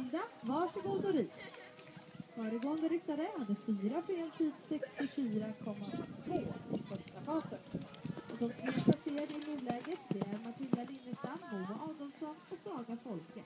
Linda, varsågod och rid. Föregående ryttare hade fyra fel, tid 64,2 i första fasen. Och de är placerade i nuläget, det är Matilda Linnestam, Moa Adolfsson och Saga Folke.